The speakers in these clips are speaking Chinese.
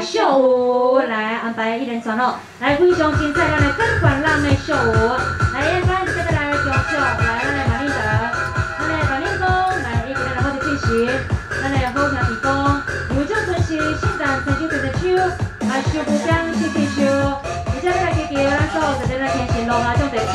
秀舞来安排一连串哦，来非常精彩，咱来跟团浪的秀舞，来一番接着来继续来咱来马林德，咱来马林公。来一起来好的进行，咱来好听地方，有种春是圣诞曾经对着手，啊秀舞将是继续，而且来记住咱所有在咱天神路啊种地主，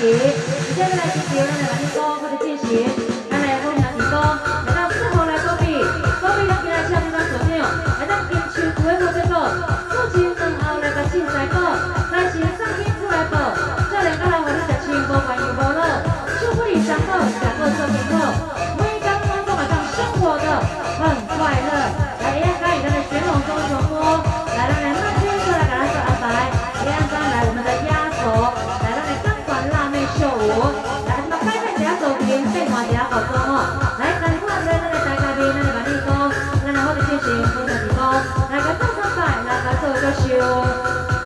起你现在来进行让你来的高的进行 ဖြစ်မှာတရားကတော့လိုက်ကန်ခွာတဲ့တိုင်းကဘေးနဲ့ဗန်ဒီကောငါနာဟုတ်ဖြစ်ရှင်